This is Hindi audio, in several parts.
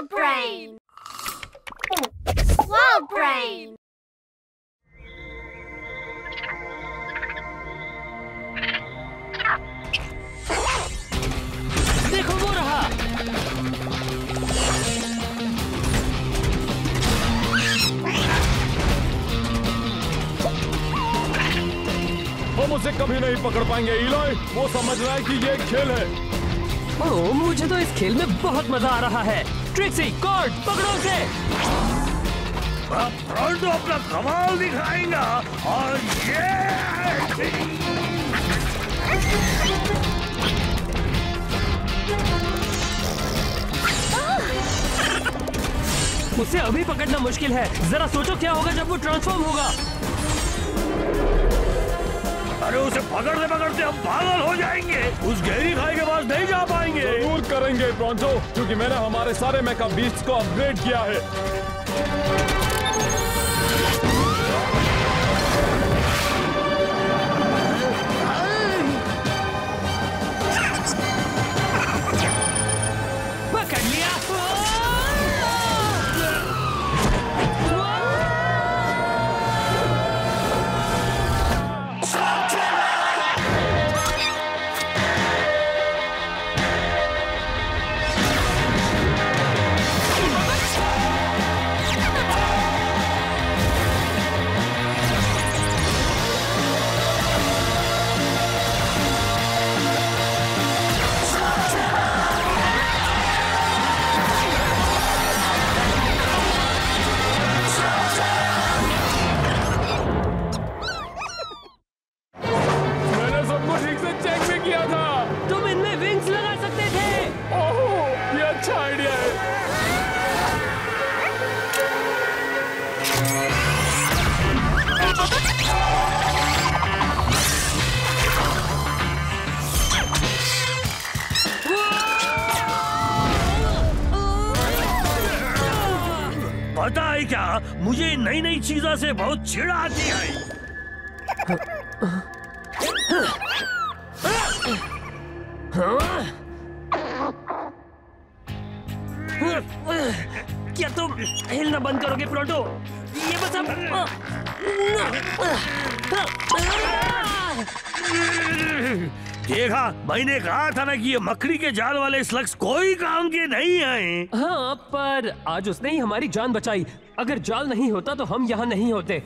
Swamp Brain! Swamp Brain! देखो वो रहा हम उसे कभी नहीं पकड़ पाएँगे इलोय वो समझ रहा है कि ये खेल है ओह मुझे तो इस खेल में बहुत मज़ा आ रहा है। ट्रिक्सी कॉर्ड पकड़ो उसे। अब फ्रंट अपना कमाल दिखाएगा और ये उसे अभी पकड़ना मुश्किल है। जरा सोचो क्या होगा जब वो ट्रांसफॉर्म होगा। अरे उसे पकड़ते पकड़ते हम पागल हो जाएँगे। उस गहरी खाई के पास नहीं जा पाएँगे। ज़रूर करेंगे क्योंकि मैंने हमारे सारे मेकअप बीस्ट को अपग्रेड किया है। चीज़ों से बहुत चिढ़ आती है। क्या तुम हिलना बंद करोगे, प्रोटो? ये बस अब देखा, मैंने कहा था ना कि ये मकड़ी के जाल वाले स्लग्स कोई काम के नहीं आए हाँ पर आज उसने ही हमारी जान बचाई। अगर जाल नहीं होता तो हम यहाँ नहीं होते।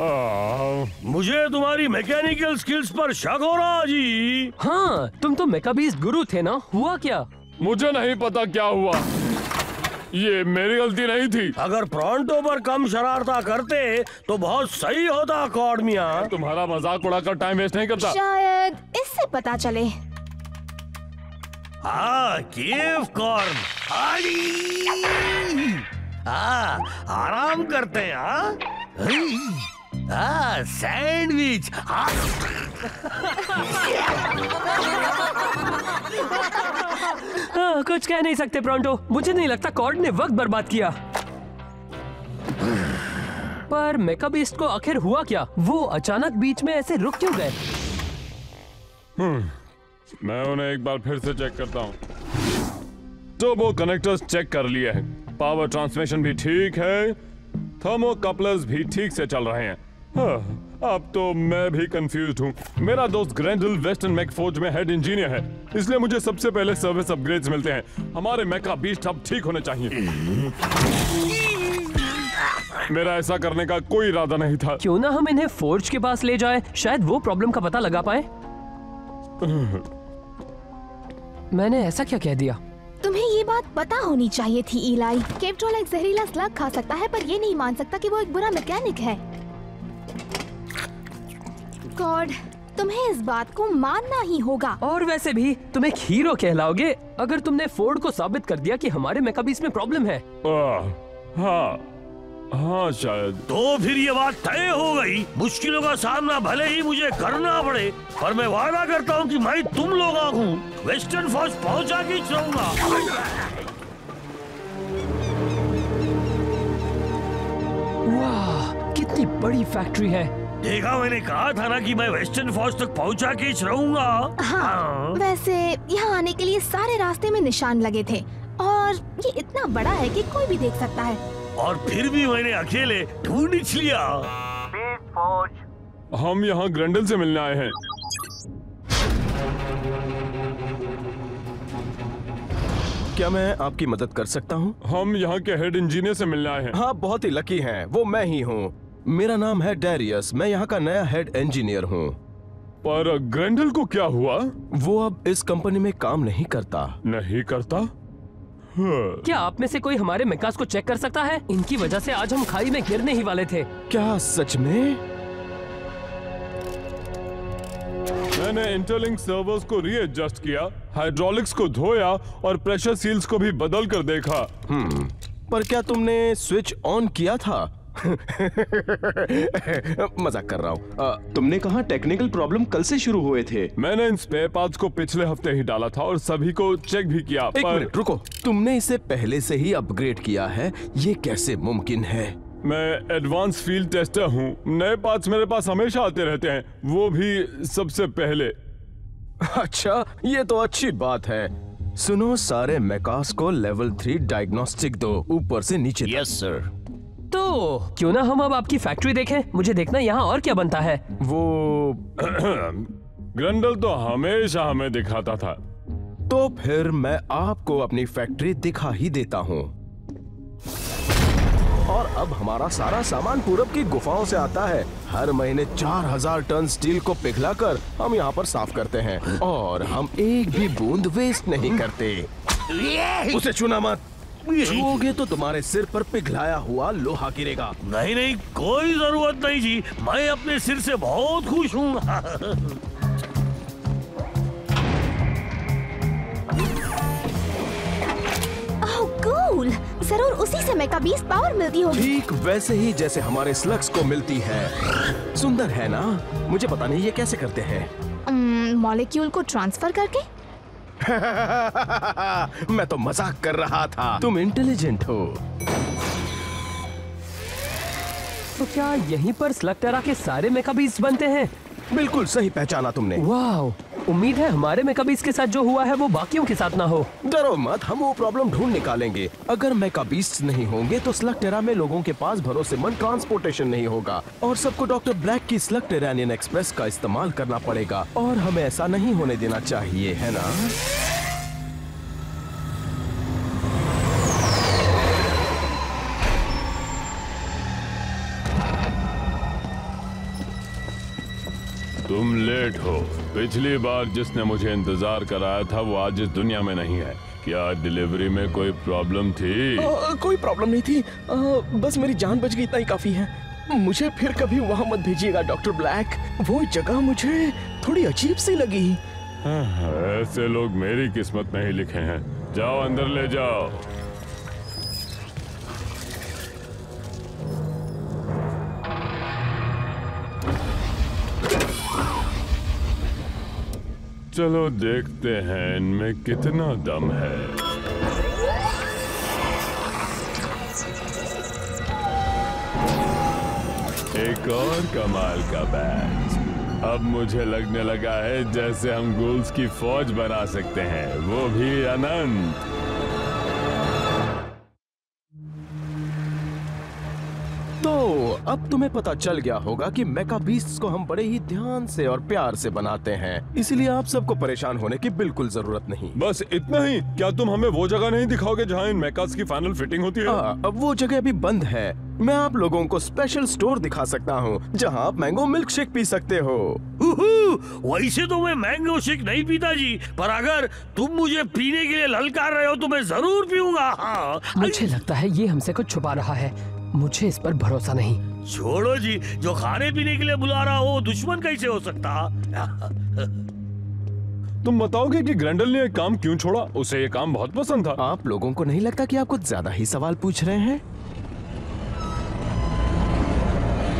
आह, मुझे तुम्हारी मैकेनिकल स्किल्स पर शक हो रहा जी। हाँ तुम तो मेकाबीस गुरु थे ना? हुआ क्या? मुझे नहीं पता क्या हुआ। ये मेरी गलती नहीं थी। अगर प्रॉन्टो पर कम शरारता करते तो बहुत सही होता कॉड मिया तुम्हारा मज़ाक उड़ाकर टाइम वेस्ट नहीं करता। शायद इससे पता चले। केव कॉर्न आराम करते हैं सैंडविच कुछ कह नहीं सकते प्रोंटो मुझे नहीं लगता कॉर्ड ने वक्त बर्बाद किया। पर मेकाबीस्ट को आखिर हुआ क्या? वो अचानक बीच में ऐसे रुक क्यों गए? मैं उन्हें एक बार फिर से चेक करता हूँ। तो वो कनेक्टर्स चेक कर लिए हैं। पावर ट्रांसमिशन भी ठीक है थर्मोकपलर्स भी ठीक से चल रहे हैं। हाँ, अब तो मैं भी कंफ्यूज हूँ। मेरा दोस्त ग्रैंडल वेस्टर्न मैक फोर्ज में हेड इंजीनियर है। इसलिए मुझे सबसे पहले सर्विस अपग्रेड्स मिलते हैं। हमारे मैका बीस्ट अब ठीक होने चाहिए। मेरा ऐसा करने का कोई इरादा नहीं था। क्यों ना हम इन्हें फोर्ज के पास ले जाए? शायद वो प्रॉब्लम का पता लगा पाए। मैंने ऐसा क्या कह दिया? तुम्हें ये बात पता होनी चाहिए थी इलाई। केवट्रोल एक जहरीला स्लग खा सकता है पर ये नहीं मान सकता कि वो एक बुरा मैकेनिक है। गॉड तुम्हें इस बात को मानना ही होगा। और वैसे भी तुम एक हीरो कहलाओगे अगर तुमने फोर्ड को साबित कर दिया कि हमारे मेकाबीस में प्रॉब्लम है। आह, हाँ। हाँ शायद। तो फिर ये बात तय हो गई। मुश्किलों का सामना भले ही मुझे करना पड़े पर मैं वादा करता हूँ कि मैं तुम लोगों को वेस्टर्न फौज पहुँचा के रहूँगा वाह कितनी बड़ी फैक्ट्री है। देखा मैंने कहा था ना कि मैं वेस्टर्न फौज तक पहुँचा के रहूँगा हाँ। वैसे यहाँ आने के लिए सारे रास्ते में निशान लगे थे और ये इतना बड़ा है कि कोई भी देख सकता है। और फिर भी मैंने अकेले ढूंढ लिया। हम यहाँ ग्रंडल से मिलने आए हैं। क्या मैं आपकी मदद कर सकता हूँ? हम यहाँ के हेड इंजीनियर से मिलने आए हैं। हाँ बहुत ही लकी हैं। वो मैं ही हूँ। मेरा नाम है डेरियस मैं यहाँ का नया हेड इंजीनियर हूँ। पर ग्रैंडल को क्या हुआ? वो अब इस कंपनी में काम नहीं करता। नहीं करता? क्या आप में से कोई हमारे मेकास को चेक कर सकता है? इनकी वजह से आज हम खाई में गिरने ही वाले थे। क्या सच में? मैंने इंटरलिंक सर्वर्स को रीएडजस्ट किया हाइड्रोलिक्स को धोया और प्रेशर सील्स को भी बदल कर देखा। हम्म पर क्या तुमने स्विच ऑन किया था? मज़ाक कर रहा हूँ। तुमने कहा टेक्निकल प्रॉब्लम कल से शुरू हुए थे। मैंने इन स्पेयर पार्ट्स को पिछले हफ़्ते ही डाला था और सभी को चेक भी किया एक पर मिनट रुको। तुमने इसे पहले से ही अपग्रेड किया है ये कैसे मुमकिन है? मैं एडवांस फ़ील्ड टेस्टर हूँ। नए पार्ट्स मेरे पास हमेशा आते रहते हैं वो भी सबसे पहले। अच्छा ये तो अच्छी बात है। सुनो सारे मैकास को लेवल थ्री डायग्नोस्टिक दो ऊपर से नीचे तक। यस सर तो क्यों ना हम अब आपकी फैक्ट्री देखें? मुझे देखना यहाँ और क्या बनता है? वो ग्रंडल तो हमेशा हमें दिखाता था। तो फिर मैं आपको अपनी फैक्ट्री दिखा ही देता हूँ। और अब हमारा सारा सामान पूरब की गुफाओं से आता है। हर महीने चार हज़ार टन स्टील को पिघलाकर हम यहाँ पर साफ़ करते हैं। और हम एक भी बूंद वेस्ट नहीं करते। उसे चुना मत। छूओगे तो तुम्हारे सिर पर पिघलाया हुआ लोहा गिरेगा। नहीं नहीं कोई ज़रूरत नहीं जी। मैं अपने सिर से बहुत खुश हूँ। कूल। ज़रूर उसी से मेका बीस पावर मिलती होगी। ठीक वैसे ही जैसे हमारे स्लग्स को मिलती है। सुंदर है ना? मुझे पता नहीं ये कैसे करते हैं? मॉलिक्यूल को ट्रांसफ़र करके मैं तो मज़ाक कर रहा था। तुम इंटेलिजेंट हो। तो क्या यहीं पर स्लग के सारे मेकअप बनते हैं? बिल्कुल सही पहचाना तुमने। वाह उम्मीद है हमारे में कभी इसके साथ जो हुआ है वो बाकियों के साथ ना हो। डरो मत हम वो प्रॉब्लम ढूंढ निकालेंगे। अगर मैकाबीस्ट नहीं होंगे तो स्लग टेरा में लोगों के पास भरोसेमंद ट्रांसपोर्टेशन नहीं होगा। और सबको डॉक्टर ब्लैक की स्लगटेरानियन एक्सप्रेस का इस्तेमाल करना पड़ेगा। और हमें ऐसा नहीं होने देना चाहिए है ना? तुम लेट हो। पिछली बार जिसने मुझे इंतज़ार कराया था वो आज इस दुनिया में नहीं है। क्या डिलीवरी में कोई प्रॉब्लम थी? आ, कोई प्रॉब्लम नहीं थी। आ, बस मेरी जान बच गई इतना ही काफ़ी है। मुझे फिर कभी वहाँ मत भेजिएगा डॉक्टर ब्लैक। वो जगह मुझे थोड़ी अजीब सी लगी। ऐसे लोग मेरी किस्मत नहीं लिखे हैं। जाओ अंदर ले जाओ। चलो देखते हैं इनमें कितना दम है। एक और कमाल का बैच। अब मुझे लगने लगा है जैसे हम गुल्स की फौज बना सकते हैं। वो भी अनंत। अब तुम्हें पता चल गया होगा कि मेका बीस्ट को हम बड़े ही ध्यान से और प्यार से बनाते हैं। इसलिए आप सबको परेशान होने की बिल्कुल ज़रूरत नहीं। बस इतना ही। क्या तुम हमें वो जगह नहीं दिखाओगे जहाँ इन मैकास की फाइनल फिटिंग होती है? आ, अब वो जगह अभी बंद है। मैं आप लोगों को स्पेशल स्टोर दिखा सकता हूँ जहाँ आप मैंगो मिल्क शेक पी सकते हो। वैसे तो मैं मैंगो शेक नहीं पीता जी पर अगर तुम मुझे पीने के लिए ललकार रहे हो तो मैं ज़रूर पीऊँगा। हाँ। मुझे लगता है ये हमसे कुछ छुपा रहा है। मुझे इस पर भरोसा नहीं। छोड़ो जी जो खाने पीने के लिए बुला रहा हो दुश्मन कैसे हो सकता? तुम बताओगे कि ग्रैंडल ने ये काम क्यों छोड़ा? उसे ये काम बहुत पसंद था। आप लोगों को नहीं लगता कि आप कुछ ज़्यादा ही सवाल पूछ रहे हैं?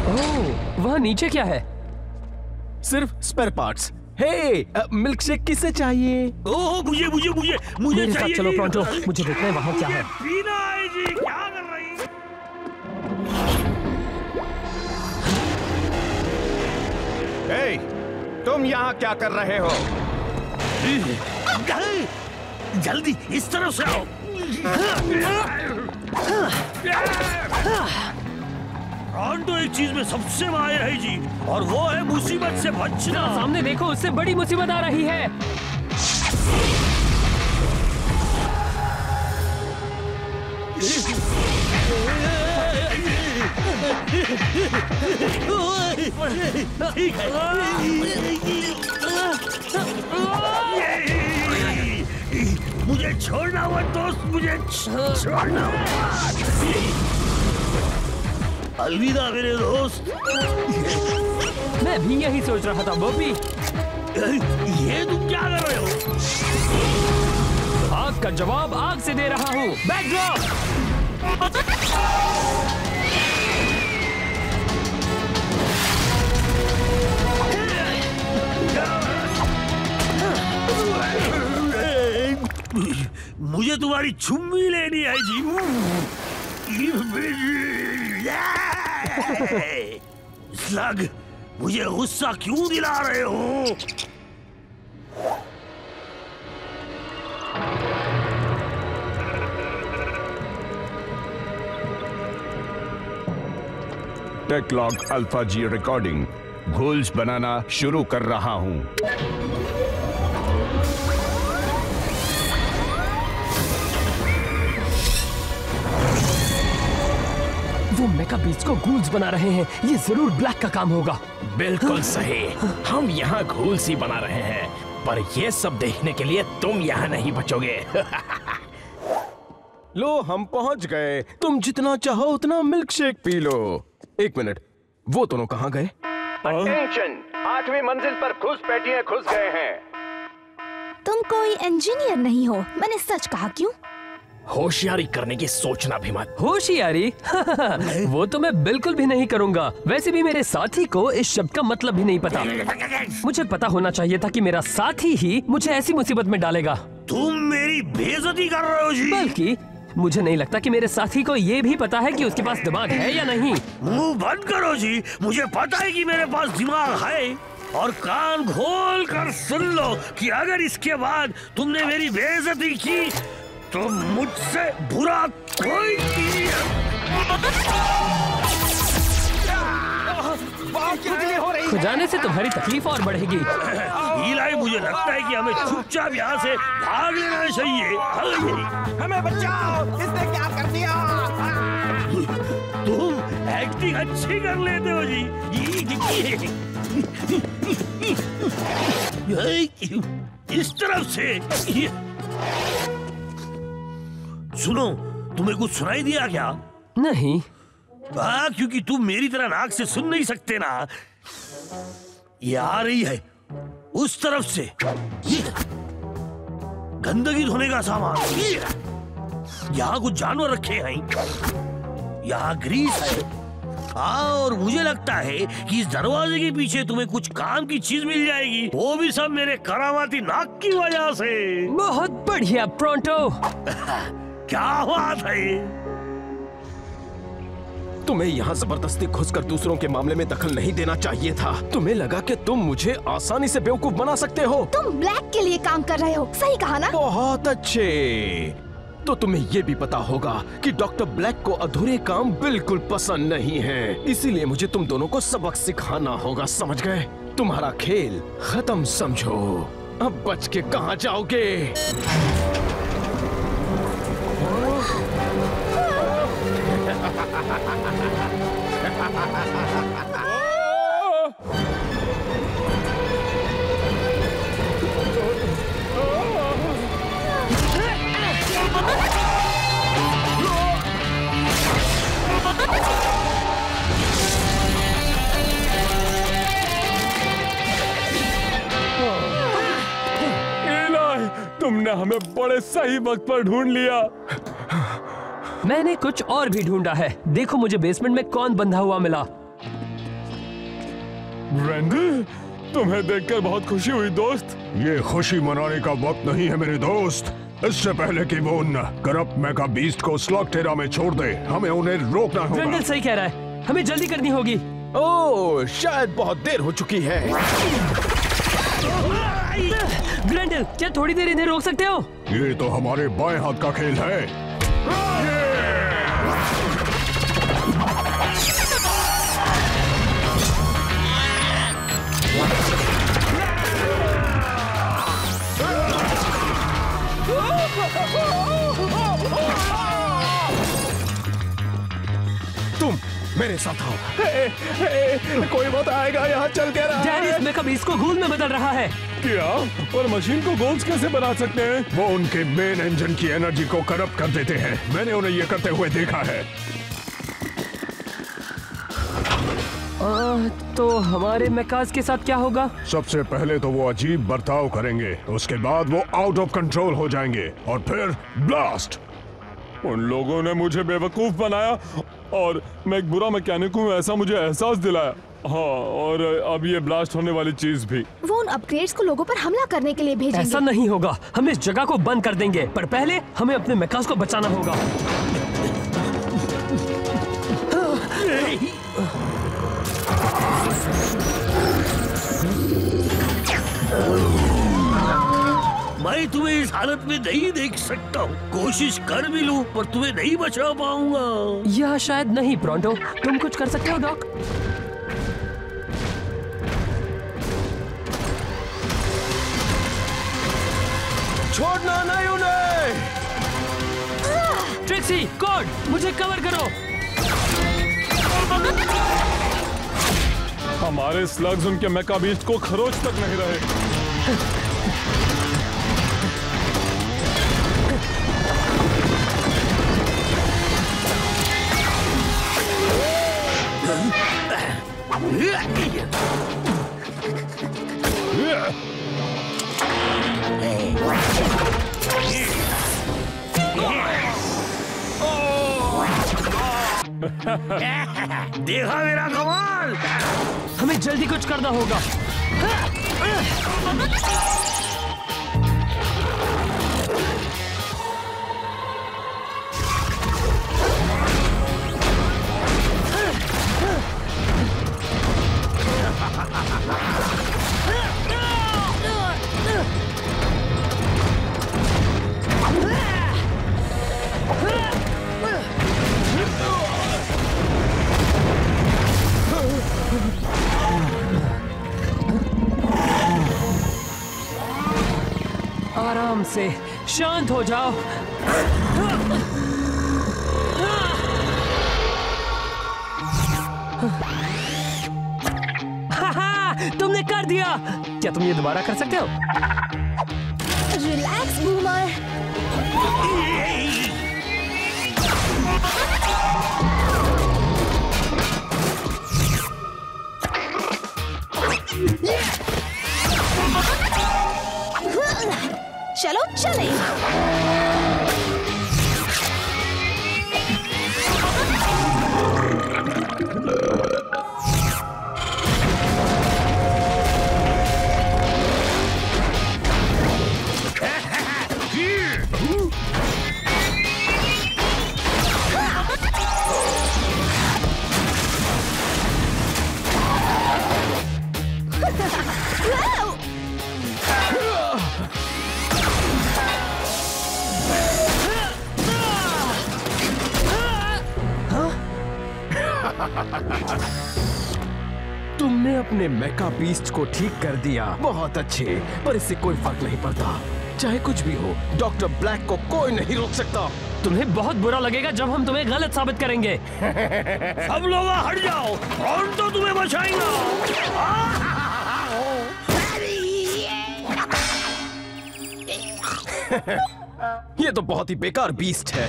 ओह वहाँ नीचे क्या है? सिर्फ़ स्पेयर पार्ट्स हे मिल्क शेक किसे चाहिए? ओह मुझे मुझे मुझे मुझे मेरे साथ चाहिए चलो। प्रोंटो मुझे देखना है वहाँ क्या है। पीना है जी। हे, तुम यहाँ क्या कर रहे हो? जल्दी इस तरह से आओ। तो एक चीज़ में सबसे माहिर है जी और वो है मुसीबत से बचना। सामने देखो उससे बड़ी मुसीबत आ रही है। मुझे छोड़ना हुआ दोस्त मुझे छोड़ना अलविदा मेरे दोस्त। मैं भी यही सोच रहा था बोपी ये तुम क्या कर रहे हो? आग का जवाब आग से दे रहा हूँ। बैकड्रॉप मुझे तुम्हारी चुम्मी लेनी है जी। स्लग, मुझे गुस्सा क्यों दिला रहे हो? टेकलॉग अल्फ़ा जी रिकॉर्डिंग घोल्स बनाना शुरू कर रहा हूँ। वो मेका बीच को गूल्स बना रहे हैं ये ज़रूर ब्लैक का काम होगा। बिल्कुल सही। हम यहाँ घूल सी बना रहे हैं। पर ये सब देखने के लिए तुम यहाँ नहीं बचोगे। लो हम पहुँच गए। तुम जितना चाहो उतना मिल्क शेक पी लो। एक मिनट वो दोनों कहाँ गए? अटेंशन आठवीं मंजिल पर घुसपैठिए घुस गए हैं। तुम कोई इंजीनियर नहीं हो। मैंने सच कहा क्यों? होशियारी करने की सोचना भी मत। होशियारी? वो तो मैं बिल्कुल भी नहीं करूँगा। वैसे भी मेरे साथी को इस शब्द का मतलब भी नहीं पता। मुझे पता होना चाहिए था कि मेरा साथी ही मुझे ऐसी मुसीबत में डालेगा। तुम मेरी बेइज्जती कर रहे हो जी। बल्कि मुझे नहीं लगता कि मेरे साथी को ये भी पता है कि उसके पास दिमाग है या नहीं। मुँह बंद करो जी। मुझे पता है कि मेरे पास दिमाग है। और कान खोल कर सुन लो कि अगर इसके बाद तुमने मेरी बेइज्जती की तो मुझसे बुरा कोई नहीं खुजाने से तुम्हारी तकलीफ़ और बढ़ेगी। इलाई मुझे लगता है कि हमें चुपचाप यहाँ से भाग लेना चाहिए। हमें बचाओ। इसने क्या कर दिया? तुम एक्टिंग अच्छी कर लेते हो जी। इस तरफ़ से। सुनो तुम्हें कुछ सुनाई दिया क्या? नहीं। हाँ क्योंकि तुम मेरी तरह नाक से सुन नहीं सकते ना। ये आ रही है उस तरफ़ से। गंदगी धोने का सामान। यहाँ कुछ जानवर रखे हैं। यहाँ ग्रीस है। हाँ और मुझे लगता है कि इस दरवाजे के पीछे तुम्हें कुछ काम की चीज़ मिल जाएगी। वो भी सब मेरे करामाती नाक की वजह से। बहुत बढ़िया प्रोंटो क्या बात है तुम्हें यहाँ ज़बरदस्ती घुसकर दूसरों के मामले में दखल नहीं देना चाहिए था। तुम्हें लगा कि तुम मुझे आसानी से बेवकूफ़ बना सकते हो। तुम ब्लैक के लिए काम कर रहे हो सही कहा ना? बहुत अच्छे। तो तुम्हें ये भी पता होगा कि डॉक्टर ब्लैक को अधूरे काम बिल्कुल पसंद नहीं है। इसीलिए मुझे तुम दोनों को सबक सिखाना होगा समझ गए? तुम्हारा खेल खत्म समझो। अब बच के कहाँ जाओगे? तुमने हमें बड़े सही वक्त पर ढूंढ लिया। मैंने कुछ और भी ढूंढा है। देखो मुझे बेसमेंट में कौन बंधा हुआ मिला। ब्रेंडी तुम्हें देखकर बहुत खुशी हुई दोस्त। ये खुशी मनाने का वक्त नहीं है मेरे दोस्त। इससे पहले कि वो उन करप्ट मेगा बीस्ट को स्लॉक टेरा में छोड़ दे हमें उन्हें रोकना होगा। ग्रेंडल सही कह रहा है। हमें जल्दी करनी होगी। ओह शायद बहुत देर हो चुकी है। ग्रैंडल क्या थोड़ी देर इन्हें रोक सकते हो? ये तो हमारे बाएँ हाथ का खेल है। तुम मेरे साथ आओ। ए, ए, कोई बात आएगा यहाँ चल के रहा है। इसमें कब इसको घूल में बदल रहा है। क्या? और मशीन को गोल्स कैसे बना सकते हैं? वो उनके मेन इंजन की एनर्जी को करप्ट कर देते हैं। मैंने उन्हें ये करते हुए देखा है। आ, तो हमारे मैकाज के साथ क्या होगा? सबसे पहले तो वो अजीब बर्ताव करेंगे उसके बाद वो आउट ऑफ़ कंट्रोल हो जाएँगे और फिर ब्लास्ट उन लोगों ने मुझे बेवकूफ़ बनाया और मैं एक बुरा मैकेनिक हूँ ऐसा मुझे एहसास दिलाया। हाँ और अब ये ब्लास्ट होने वाली चीज़ भी। वो उन अपग्रेड्स को लोगों पर हमला करने के लिए भेजेंगे। ऐसा नहीं होगा। हम इस जगह को बंद कर देंगे पर पहले हमें अपने मैकाज को बचाना होगा। मैं तुम्हें इस हालत में नहीं देख सकता। हूँ कोशिश कर भी लूँ पर तुम्हें नहीं बचा पाऊँगा। यह शायद नहीं प्रोंटो तुम कुछ कर सकते हो डॉक छोड़ना नहीं उन्हें! ट्रिक्सी कोड मुझे कवर करो। हमारे स्लग्स उनके मैकाबीस्ट को खरोच तक नहीं रहे। देखा मेरा कमाल। हमें जल्दी कुछ करना होगा। आराम से शांत हो जाओ। हाहा, तुमने कर दिया। क्या तुम ये दोबारा कर सकते हो? चलो चले। तुमने अपने मेका बीस्ट को ठीक कर दिया। बहुत अच्छे पर इससे कोई फ़र्क नहीं पड़ता। चाहे कुछ भी हो डॉक्टर ब्लैक को कोई नहीं रोक सकता। तुम्हें बहुत बुरा लगेगा जब हम तुम्हें गलत साबित करेंगे। सब लोग हट जाओ और तो तुम्हें बचाएगा। ये तो बहुत ही बेकार बीस्ट है।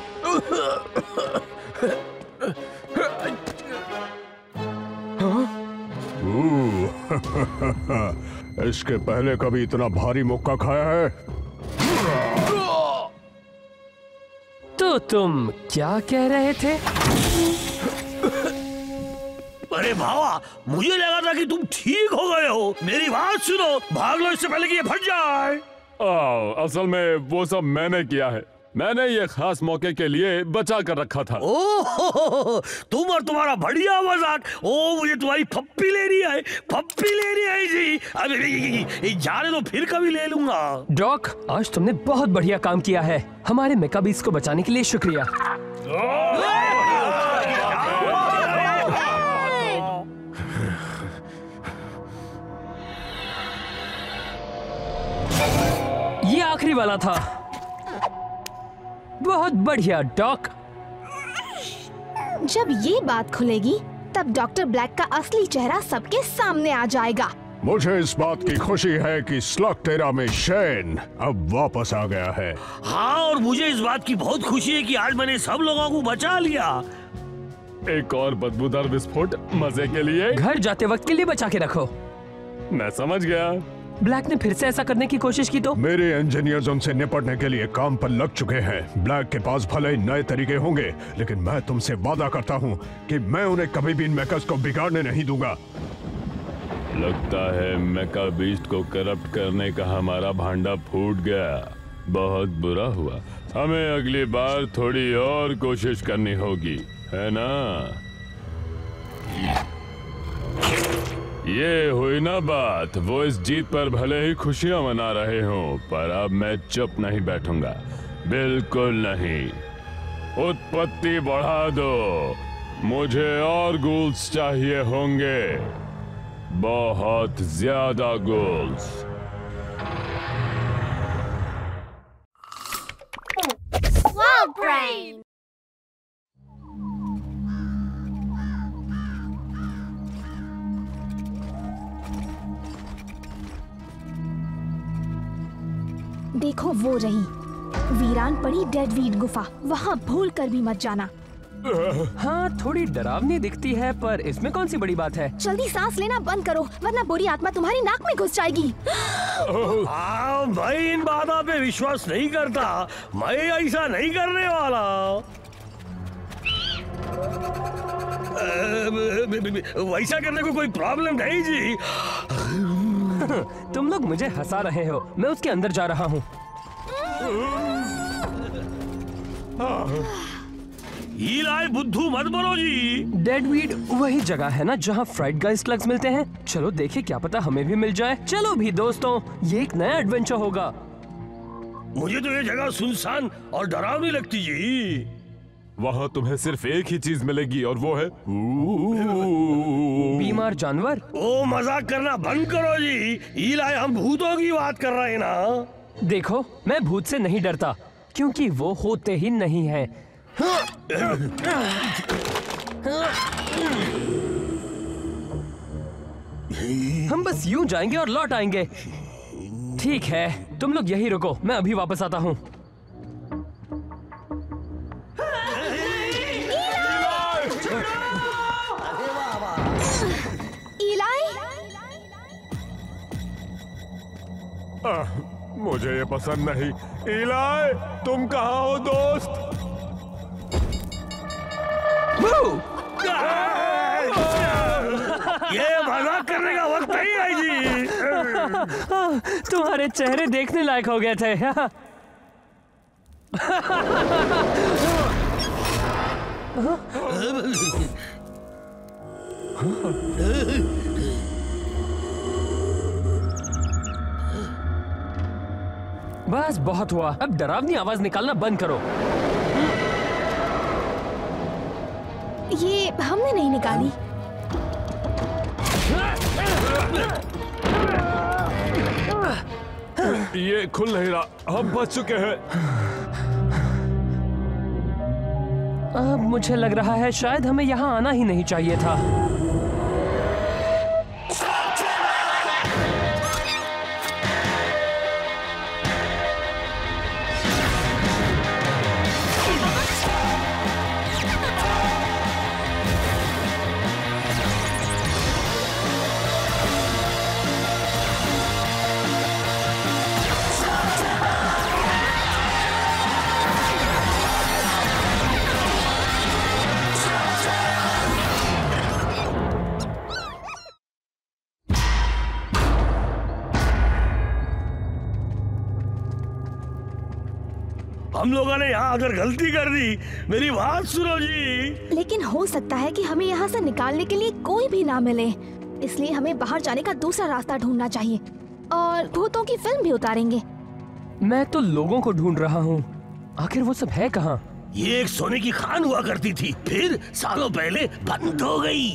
इसके पहले कभी इतना भारी मुक्का खाया है? तो तुम क्या कह रहे थे? अरे भावा मुझे लगा था कि तुम ठीक हो गए हो। मेरी बात सुनो भाग लो इससे पहले कि ये फट जाए। आ, असल में वो सब मैंने किया है। मैंने ये खास मौके के लिए बचा कर रखा था। ओह तुम और तुम्हारा बढ़िया मज़ाक ओ मुझे तुम्हारी पप्पी लेनी है पप्पी लेनी है जी। अरे जाने तो फिर कभी ले लूँगा। डॉक आज तुमने बहुत बढ़िया काम किया है। हमारे मेकाबीस को बचाने के लिए शुक्रिया। ये आखिरी वाला था। बहुत बढ़िया डॉक। जब ये बात खुलेगी तब डॉक्टर ब्लैक का असली चेहरा सबके सामने आ जाएगा। मुझे इस बात की खुशी है कि स्लग तेरा में शेन अब वापस आ गया है। हाँ और मुझे इस बात की बहुत खुशी है कि आज मैंने सब लोगों को बचा लिया। एक और बदबूदार विस्फोट मज़े के लिए? घर जाते वक्त के लिए बचा के रखो। मैं समझ गया। ब्लैक ने फिर से ऐसा करने की कोशिश की तो? मेरे इंजीनियर्स उनसे निपटने के लिए काम पर लग चुके हैं। ब्लैक के पास भले ही नए तरीके होंगे लेकिन मैं तुमसे वादा करता हूँ कि मैं उन्हें कभी भी इन मेकर्स को बिगाड़ने नहीं दूँगा। लगता है मेका बीस्ट को करप्ट करने का हमारा भांडा फूट गया। बहुत बुरा हुआ। हमें अगली बार थोड़ी और कोशिश करनी होगी है ना? ये हुई ना बात। वो इस जीत पर भले ही खुशियाँ मना रहे हो, पर अब मैं चुप नहीं बैठूँगा। बिल्कुल नहीं। उत्पत्ति बढ़ा दो। मुझे और गोल्स चाहिए होंगे। बहुत ज़्यादा गोल्स! देखो वो रही। वीरान पड़ी डेडवीड गुफा वहाँ भूल कर भी मत जाना। हाँ थोड़ी डरावनी दिखती है पर इसमें कौन सी बड़ी बात है? जल्दी सांस लेना बंद करो वरना बुरी आत्मा तुम्हारी नाक में घुस जाएगी। हाँ मैं इन बातों पे विश्वास नहीं करता। मैं ऐसा नहीं करने वाला। वैसा करने को कोई प्रॉब्लम नहीं जी। तुम लोग मुझे हंसा रहे हो। मैं उसके अंदर जा रहा हूँ। बुद्धू मत बोलो जी। डेडवीड वही जगह है ना जहाँ फ्राइड गाइस स्लग्स मिलते हैं। चलो देखे क्या पता हमें भी मिल जाए। चलो भी दोस्तों ये एक नया एडवेंचर होगा। मुझे तो ये जगह सुनसान और डरावनी लगती जी। वहाँ तुम्हें सिर्फ़ एक ही चीज़ मिलेगी और वो है बीमार जानवर? ओ मज़ाक करना बंद करो जी। ईलाय हम भूतों की बात कर रहे हैं ना। देखो मैं भूत से नहीं डरता क्योंकि वो होते ही नहीं है। हम बस यूँ जाएँगे और लौट आएँगे। ठीक है तुम लोग यही रुको मैं अभी वापस आता हूँ। मुझे ये पसंद नहीं। इलाय तुम कहा हो दोस्त? ये मज़ाक करने का वक्त नहीं है जी। तुम्हारे चेहरे देखने लायक हो गए थे। बस बहुत हुआ। अब डरावनी आवाज़ निकालना बंद करो। ये हमने नहीं निकाली। ये खुल नहीं रहा। हम बच चुके हैं। अब मुझे लग रहा है शायद हमें यहाँ आना ही नहीं चाहिए था। हम लोगों ने यहाँ अगर गलती कर दी। मेरी बात सुनो जी। लेकिन हो सकता है कि हमें यहाँ से निकालने के लिए कोई भी ना मिले। इसलिए हमें बाहर जाने का दूसरा रास्ता ढूंढना चाहिए। और भूतों की फ़िल्म भी उतारेंगे। मैं तो लोगों को ढूंढ रहा हूँ। आखिर वो सब है कहाँ? ये एक सोने की खान हुआ करती थी। फिर सालों पहले बंद हो गई।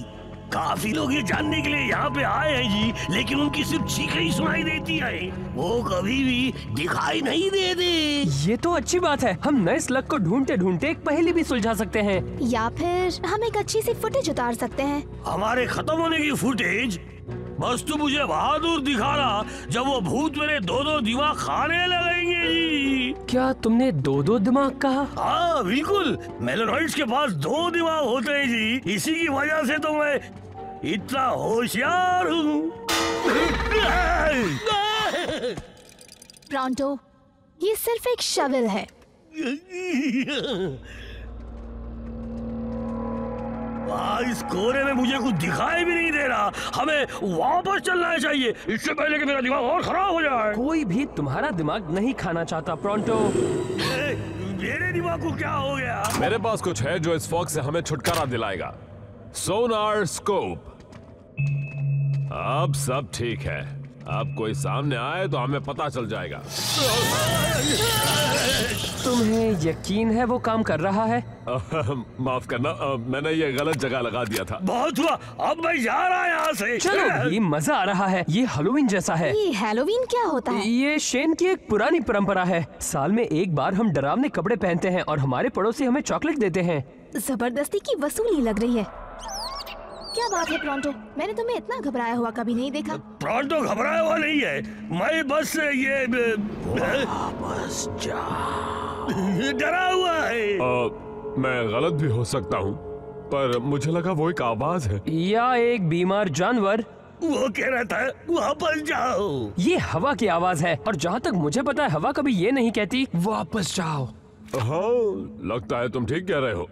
काफ़ी लोग ये जानने के लिए यहाँ पे आए हैं जी लेकिन उनकी सिर्फ़ चीखें ही सुनाई देती है। वो कभी भी दिखाई नहीं दे देते। ये तो अच्छी बात है। हम नए स्लग को ढूंढते ढूंढते एक पहेली भी सुलझा सकते हैं। या फिर हम एक अच्छी सी फुटेज उतार सकते हैं। हमारे खत्म होने की फुटेज बस तू मुझे बहादुर दिखाना जब वो भूत मेरे दो दो दिमाग खाने लगेंगे जी। क्या तुमने दो दो दिमाग कहा? हाँ बिल्कुल। मेलोनॉइड्स के पास दो दिमाग होते हैं जी। इसी की वजह से तो मैं इतना होशियार हूँ। प्रॉन्टो ये सिर्फ़ एक शवल है। वाह, इस कोने में मुझे कुछ दिखाई भी नहीं दे रहा। हमें वापस चलना चाहिए। इससे पहले कि मेरा दिमाग और खराब हो जाए। कोई भी तुम्हारा दिमाग नहीं खाना चाहता प्रॉन्टो मेरे दिमाग को क्या हो गया? मेरे पास कुछ है जो इस फॉक्स से हमें छुटकारा दिलाएगा। Sonar scope. अब सब ठीक है। अब कोई सामने आए तो हमें पता चल जाएगा। तुम्हें यकीन है वो काम कर रहा है? माफ़ करना अ, मैंने ये गलत जगह लगा दिया था। बहुत हुआ अब मैं जा रहा यहाँ से। चलो भी मज़ा आ रहा है ये हेलोवीन जैसा है। ये हेलोवीन क्या होता है? ये शेन की एक पुरानी परंपरा है। साल में एक बार हम डरावने कपड़े पहनते हैं और हमारे पड़ोसी हमें चॉकलेट देते हैं। ज़बरदस्ती की वसूली लग रही है। क्या बात है प्रॉन्टो मैंने तुम्हें इतना घबराया हुआ कभी नहीं देखा। प्राण तो घबराया हुआ नहीं है। मैं बस ये बस डरा हुआ है। अ, मैं गलत भी हो सकता हूँ पर मुझे लगा वो एक आवाज़ है। या एक बीमार जानवर। वो कह रहा था वापस जाओ। ये हवा की आवाज़ है और जहाँ तक मुझे पता है हवा कभी ये नहीं कहती वापस जाओ। हाँ लगता है तुम ठीक कह रहे हो।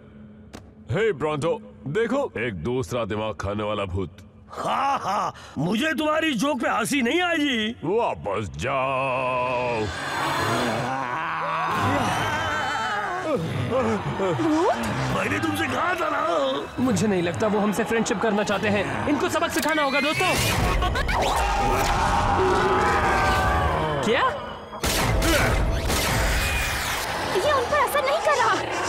हे ब्रॉन्टो देखो। एक दूसरा दिमाग खाने वाला भूत। हाँ हाँ मुझे तुम्हारी जोक पे हँसी नहीं आएगी। वापस जाओ। मैंने तुमसे कहा था ना। मुझे नहीं लगता वो हमसे फ्रेंडशिप करना चाहते हैं। इनको सबक सिखाना होगा दोस्तों। क्या? ये उन पर असर नहीं कर रहा।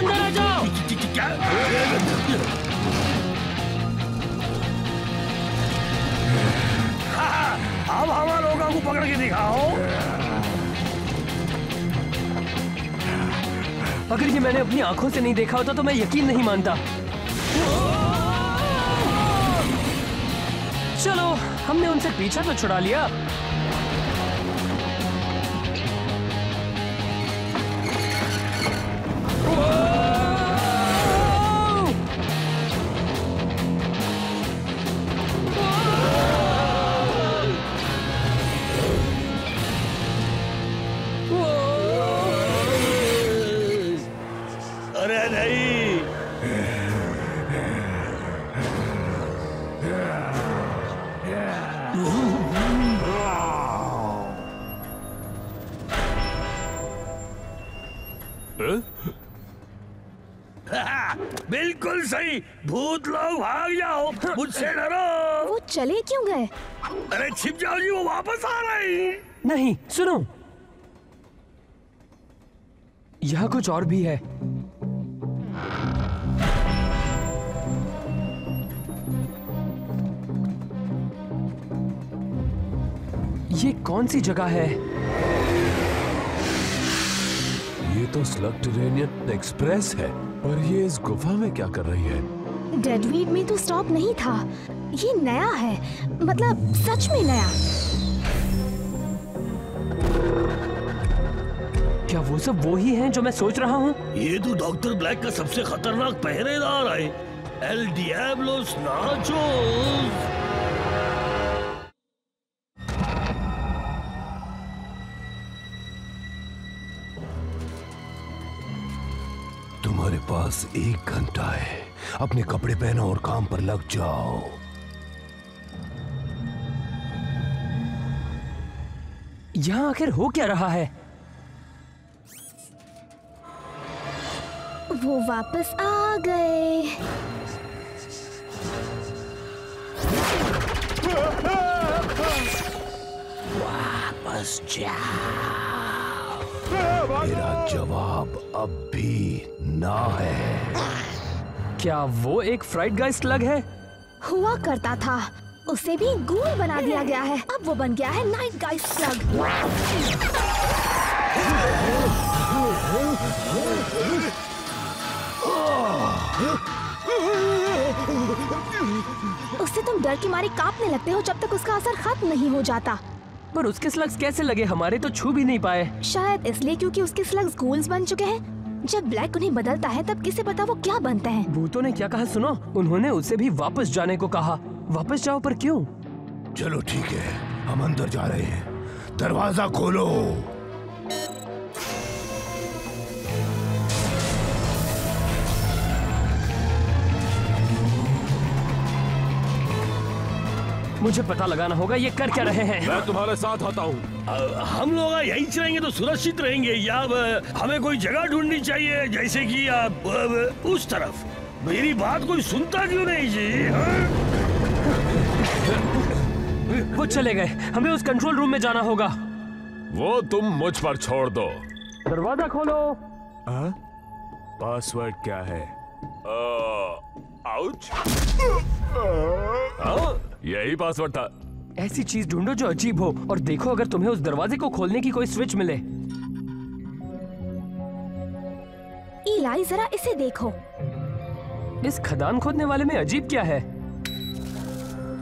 अंदर आ जाओ। क्या अब हमारे लोगों को पकड़ के दिखाओ अगर ये मैंने अपनी आँखों से नहीं देखा होता तो मैं यकीन नहीं मानता। चलो, हमने उनसे पीछा तो छुड़ा लिया। सही भूत लोग भाग जाओ। मुझसे डरो। वो चले क्यों गए? अरे छिप जाओ जी वो वापस आ रहे हैं। नहीं सुनो। यहाँ कुछ और भी है। ये कौन सी जगह है? ये तो स्लग एक्सप्रेस है। पर ये इस गुफा में क्या कर रही है? डेडवीड में तो स्टॉप नहीं था। ये नया है। मतलब सच में नया। क्या वो सब वो ही हैं जो मैं सोच रहा हूँ? ये तो डॉक्टर ब्लैक का सबसे खतरनाक पहरेदार है। L Diablos Nachos. पास एक घंटा है। अपने कपड़े पहनो और काम पर लग जाओ। यहाँ आखिर हो क्या रहा है? वो वापस आ गए। वापस जाओ मेरा जवाब अब भी ना है। क्या वो एक फ्राइड गाइस स्लग है? हुआ करता था। उसे भी गोल बना दिया गया है। अब वो बन गया है नाइट गाइस स्लग उससे तुम डर की मारे कांपने लगते हो जब तक उसका असर खत्म नहीं हो जाता। पर उसके स्लग्स कैसे लगे? हमारे तो छू भी नहीं पाए। शायद इसलिए क्योंकि उसके स्लग्स गोल्स बन चुके हैं। जब ब्लैक उन्हें बदलता है तब किसे पता वो क्या बनते हैं? भूतों ने क्या कहा सुनो? उन्होंने उसे भी वापस जाने को कहा। वापस जाओ पर क्यों? चलो ठीक है हम अंदर जा रहे हैं। दरवाज़ा खोलो। मुझे पता लगाना होगा ये कर क्या रहे हैं। मैं तुम्हारे साथ आता हूँ। हम लोग यहीं रहेंगे तो सुरक्षित रहेंगे। या हमें कोई जगह ढूंढनी चाहिए जैसे कि अ, उस तरफ़। मेरी बात कोई सुनता क्यों नहीं जी? हाँ? वो चले गए। हमें उस कंट्रोल रूम में जाना होगा। वो तुम मुझ पर छोड़ दो। दरवाज़ा खोलो। पासवर्ड क्या है? आ, आउच यही पासवर्ड था। ऐसी चीज़ ढूंढो जो अजीब हो और देखो अगर तुम्हें उस दरवाजे को खोलने की कोई स्विच मिले। इलाई जरा इसे देखो। इस खदान खोदने वाले में अजीब क्या है?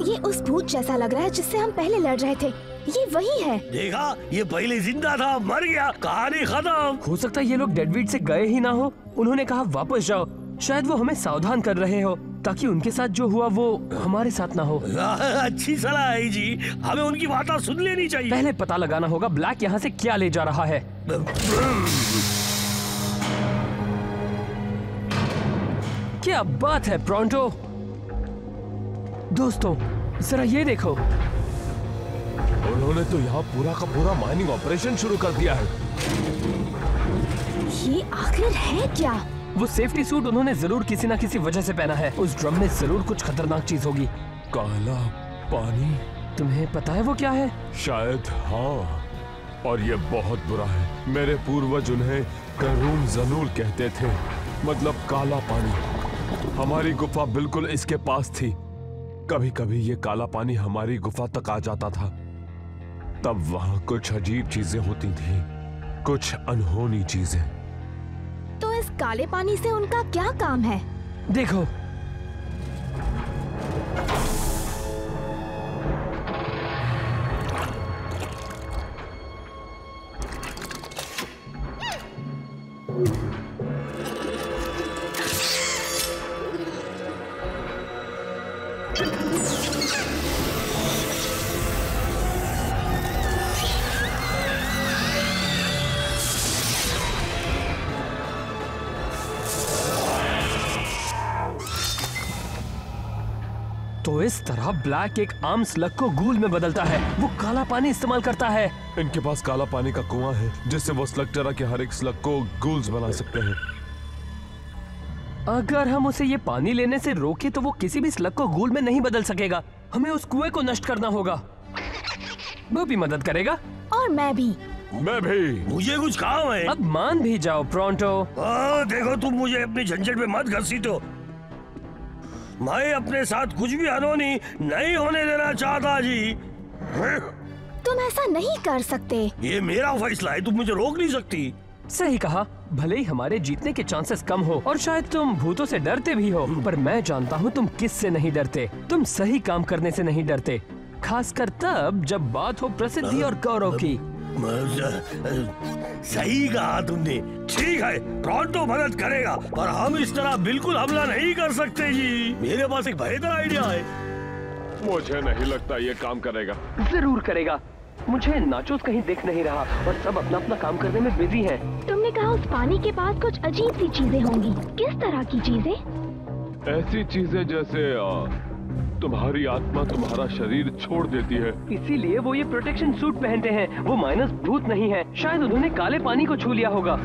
ये उस भूत जैसा लग रहा है जिससे हम पहले लड़ रहे थे। ये वही है। देखा? ये पहले ज़िंदा था मर गया। कहानी खत्म। हो सकता है ये लोग डेडवीड से गए ही ना हो। उन्होंने कहा वापस जाओ। शायद वो हमें सावधान कर रहे हो। ताकि उनके साथ जो हुआ वो हमारे साथ ना हो। अच्छी सलाह है जी। हमें उनकी बात सुन लेनी चाहिए। पहले पता लगाना होगा ब्लैक यहाँ से क्या ले जा रहा है। क्या बात है प्रोंटो दोस्तों जरा ये देखो। उन्होंने तो यहाँ पूरा का पूरा माइनिंग ऑपरेशन शुरू कर दिया है। ये आखिर है क्या? वो सेफ्टी सूट उन्होंने ज़रूर किसी ना किसी वजह से पहना है। उस ड्रम में ज़रूर कुछ खतरनाक चीज़ होगी। काला पानी? तुम्हें पता है वो क्या है? शायद हाँ। और ये बहुत बुरा है। मेरे पूर्वज उन्हें करूम जनूल कहते थे। मतलब काला पानी। हमारी गुफा बिल्कुल इसके पास थी। कभी कभी ये काला पानी हमारी गुफा तक आ जाता था। तब वहाँ कुछ अजीब चीज़ें होती थी। कुछ अनहोनी चीज़ें। काले पानी से उनका क्या काम है? देखो ब्लैक एक आम स्लग को गूल में बदलता है। वो काला पानी इस्तेमाल करता है। इनके पास काला पानी का कुआँ है जिससे वो स्लग तरह के हर एक स्लग को गूल्स बना सकते हैं। अगर हम उसे ये पानी लेने से रोके तो वो किसी भी स्लग को गूल में नहीं बदल सकेगा। हमें उस कुएँ को नष्ट करना होगा। वो भी मदद करेगा। और मैं भी। मैं भी। मुझे कुछ काम है। अब मान भी जाओ प्रोंटो हाँ, देखो तुम मुझे अपनी झंझट में मत घसीटो। मैं अपने साथ कुछ भी अनहोनी नहीं होने देना चाहता जी। तुम ऐसा नहीं कर सकते। ये मेरा फैसला है तुम मुझे रोक नहीं सकती। सही कहा भले ही हमारे जीतने के चांसेस कम हो और शायद तुम भूतों से डरते भी हो पर मैं जानता हूँ तुम किस से नहीं डरते। तुम सही काम करने से नहीं डरते खासकर तब जब बात हो प्रसिद्धि और गौरव की। सही कहा तुमने। ठीक है प्रोंटो मदद करेगा पर हम इस तरह बिल्कुल हमला नहीं कर सकते जी। मेरे पास एक बेहतर आइडिया है। मुझे नहीं लगता ये काम करेगा। ज़रूर करेगा। मुझे नाचोस कहीं दिख नहीं रहा और सब अपना अपना काम करने में बिज़ी हैं। तुमने कहा उस पानी के पास कुछ अजीब सी चीज़ें होंगी। किस तरह की चीज़ें? ऐसी चीज़ें जैसे तुम्हारी आत्मा तुम्हारा शरीर छोड़ देती है। इसीलिए वो ये प्रोटेक्शन सूट पहनते हैं। वो माइनस भूत नहीं है। शायद उन्होंने काले पानी को छू लिया होगा।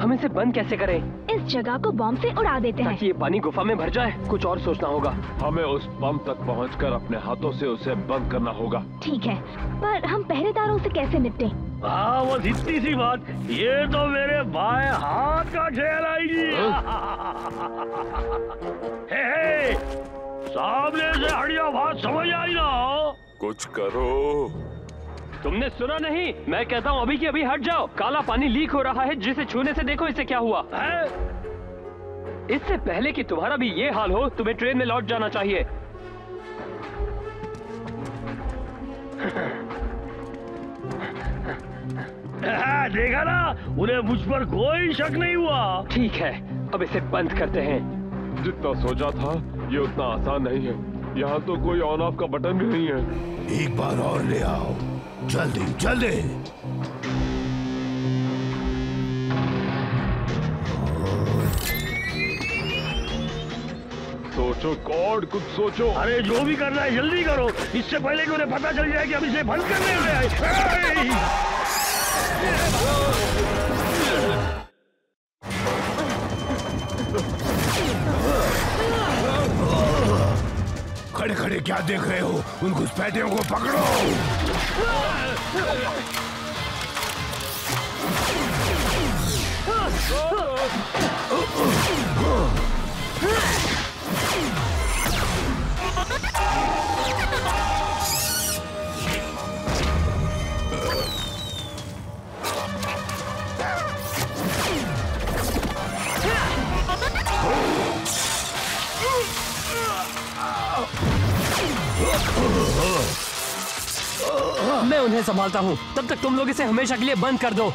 हम इसे बंद कैसे करें? इस जगह को बॉम्ब से उड़ा देते हैं। ताकि ये पानी गुफा में भर जाए। कुछ और सोचना होगा। हमें उस बम तक पहुंचकर अपने हाथों से उसे बंद करना होगा। ठीक है। पर हम पहरेदारों से कैसे निपटे? हाँ बस इतनी सी बात। ये तो मेरे बाएँ हाथ का खेल आएगी। हे, हे, सामने से हटिया बात समझ आई ना। कुछ करो। तुमने सुना नहीं? मैं कहता हूँ अभी की अभी हट जाओ। काला पानी लीक हो रहा है जिसे छूने से देखो इसे क्या हुआ। है? इससे पहले कि तुम्हारा भी ये हाल हो तुम्हें ट्रेन में लौट जाना चाहिए। हाँ, देखा ना? उन्हें मुझ पर कोई शक नहीं हुआ। ठीक है अब इसे बंद करते हैं। जितना सोचा था ये उतना आसान नहीं है। यहाँ तो कोई ऑन ऑफ़ का बटन भी नहीं है। एक बार और ले आओ। जल्दी जल्दी। सोचो कॉड कुछ सोचो। अरे जो भी करना है जल्दी करो। इससे पहले कि उन्हें पता चल जाए कि हम इसे बंद करने क्या देख रहे हो उन घुसपैठियों को पकड़ो मैं उन्हें संभालता हूँ। तब तक तुम लोग इसे हमेशा के लिए बंद कर दो।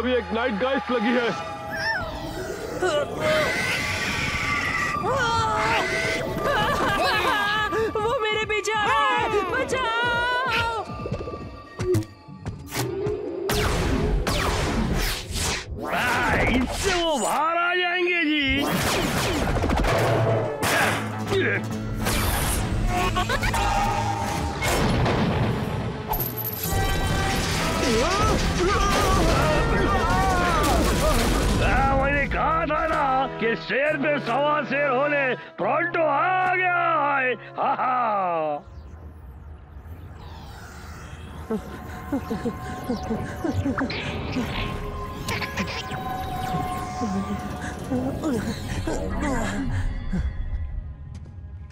अभी एक नाइट गाइस लगी है। वो मेरे पीछे आ रहा है। बचाओ। शेर पे सवा शेर होने प्रोंटो आ गया हाँ।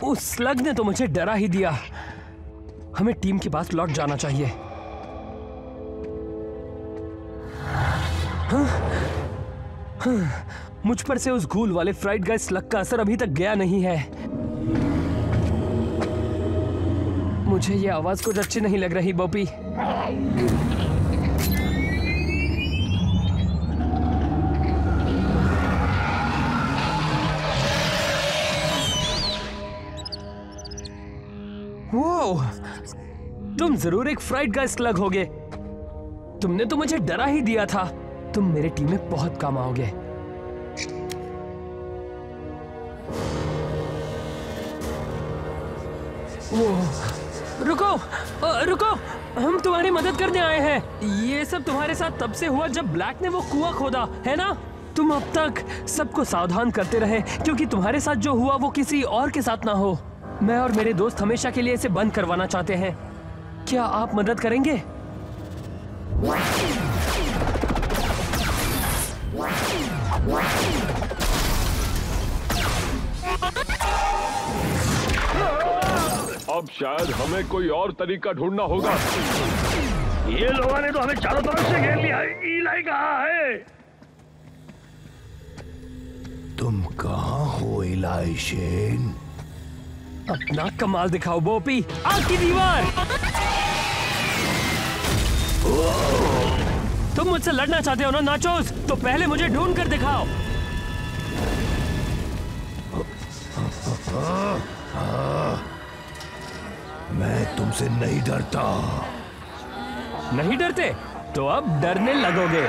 उस स्लग ने तो मुझे डरा ही दिया। हमें टीम के पास लौट जाना चाहिए। हाँ? हाँ, मुझ पर से उस घूल वाले फ्राइड गाइस स्लग का असर अभी तक गया नहीं है। मुझे ये आवाज़ कुछ अच्छी नहीं लग रही, बॉपी। वो तुम ज़रूर एक फ्राइड का स्लग होगे। तुमने तो मुझे डरा ही दिया था। तुम मेरे टीम में बहुत काम आओगे। रुको रुको, हम तुम्हारी मदद करने आए हैं। ये सब तुम्हारे साथ तब से हुआ जब ब्लैक ने वो कुआ खोदा, है ना? तुम अब तक सबको सावधान करते रहे, क्योंकि तुम्हारे साथ जो हुआ वो किसी और के साथ ना हो। मैं और मेरे दोस्त हमेशा के लिए इसे बंद करवाना चाहते हैं। क्या आप मदद करेंगे? अब शायद हमें कोई और तरीका ढूंढना होगा। ये लोगों ने तो हमें चारों तरफ़ से घेर लिया है। इलाई कहाँ है? तुम कहाँ हो इलाई शेन? अपना कमाल दिखाओ बोपी। आग की दीवार! तुम मुझसे लड़ना चाहते हो ना नाचोस? तो पहले मुझे ढूंढ कर दिखाओ। मैं तुमसे नहीं डरता। नहीं डरते? तो अब डरने लगोगे।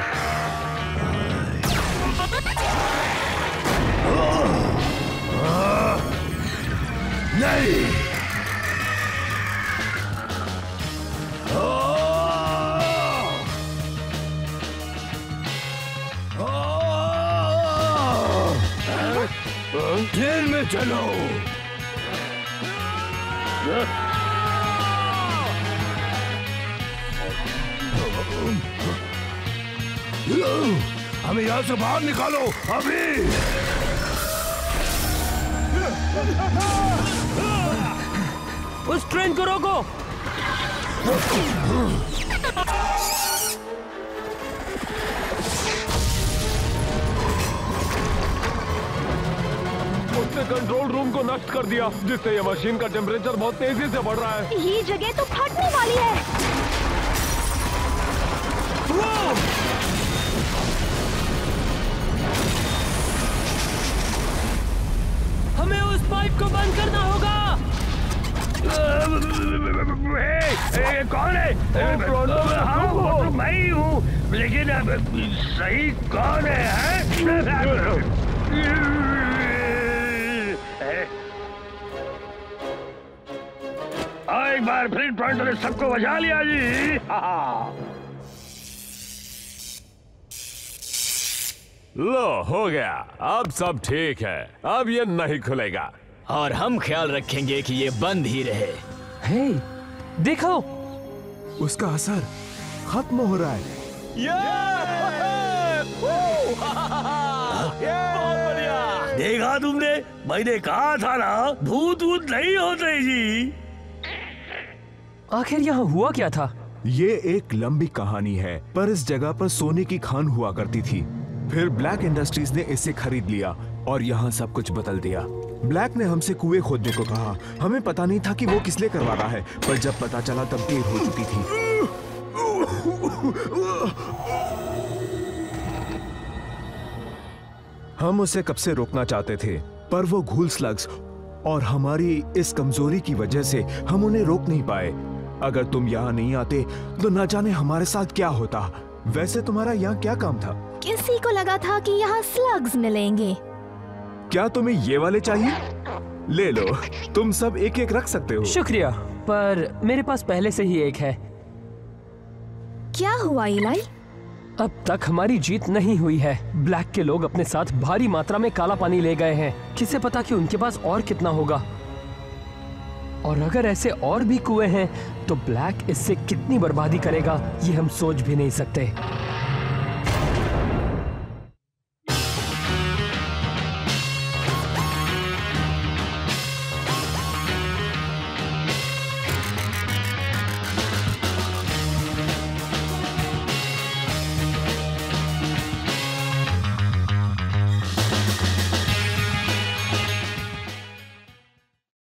नहीं। ट्रेन में चलो। हमें यहाँ से बाहर निकालो अभी। उस ट्रेन को रोको। उसने कंट्रोल रूम को नष्ट कर दिया जिससे ये मशीन का टेम्परेचर बहुत तेज़ी से बढ़ रहा है। ये जगह तो फटने वाली है। कौन है? हाँ वो मैं ही हूँ। लेकिन अब सही कौन है, हैं? एक बार फिर टोरंटो ने सबको बचा लिया जी। हाँ। लो हो गया। अब सब ठीक है। अब ये नहीं खुलेगा। और हम ख्याल रखेंगे कि ये बंद ही रहे। हे देखो। उसका असर खत्म हो रहा है। देखा तुमने? मैंने कहा था ना भूत भूत नहीं होते जी। आखिर यहाँ हुआ क्या था? ये एक लंबी कहानी है पर इस जगह पर सोने की खान हुआ करती थी। फिर ब्लैक इंडस्ट्रीज़ ने इसे खरीद लिया और यहाँ सब कुछ बदल दिया। ब्लैक ने हमसे कुएँ खोदने को कहा। हमें पता नहीं था कि वो किस लिए करवा रहा है, पर जब पता चला तब देर हो चुकी थी। हम उसे कब से रोकना चाहते थे, पर वो घूल स्लग्स और हमारी इस कमज़ोरी की वजह से हम उन्हें रोक नहीं पाए। अगर तुम यहाँ नहीं आते तो न जाने हमारे साथ क्या होता। वैसे तुम्हारा यहाँ क्या काम था? किसी को लगा था कि यहाँ स्लग्स मिलेंगे। क्या तुम्हें ये वाले चाहिए? ले लो तुम सब एक एक रख सकते हो। शुक्रिया पर मेरे पास पहले से ही एक है। क्या हुआ इलाई? अब तक हमारी जीत नहीं हुई है। ब्लैक के लोग अपने साथ भारी मात्रा में काला पानी ले गए हैं। किसे पता कि उनके पास और कितना होगा? और अगर ऐसे और भी कुएँ हैं तो ब्लैक इससे कितनी बर्बादी करेगा ये हम सोच भी नहीं सकते।